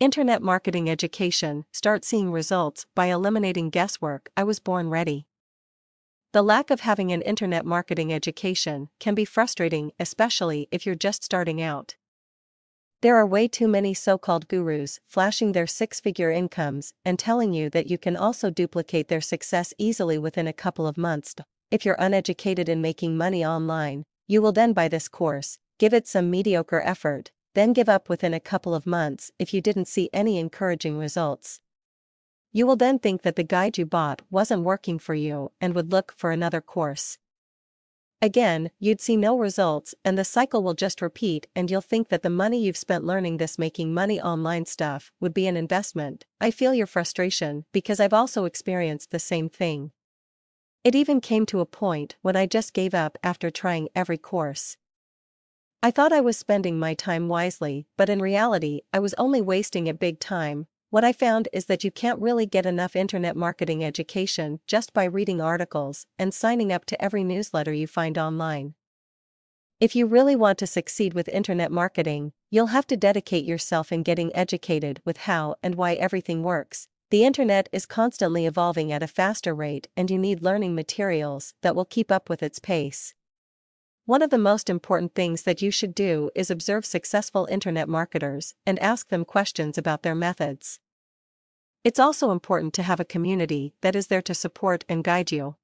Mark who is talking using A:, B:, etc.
A: Internet marketing education, start seeing results by eliminating guesswork. I was born ready. The lack of having an internet marketing education can be frustrating, especially if you're just starting out. There are way too many so called gurus flashing their six figure incomes and telling you that you can also duplicate their success easily within a couple of months. If you're uneducated in making money online, you will then buy this course, give it some mediocre effort, then give up within a couple of months if you didn't see any encouraging results. You will then think that the guide you bought wasn't working for you and would look for another course. Again, you'd see no results and the cycle will just repeat and you'll think that the money you've spent learning this making money online stuff would be an investment. I feel your frustration because I've also experienced the same thing. It even came to a point when I just gave up after trying every course. I thought I was spending my time wisely, but in reality, I was only wasting it big time. What I found is that you can't really get enough internet marketing education just by reading articles and signing up to every newsletter you find online. If you really want to succeed with internet marketing, you'll have to dedicate yourself in getting educated with how and why everything works. The internet is constantly evolving at a faster rate and you need learning materials that will keep up with its pace. One of the most important things that you should do is observe successful internet marketers and ask them questions about their methods. It's also important to have a community that is there to support and guide you.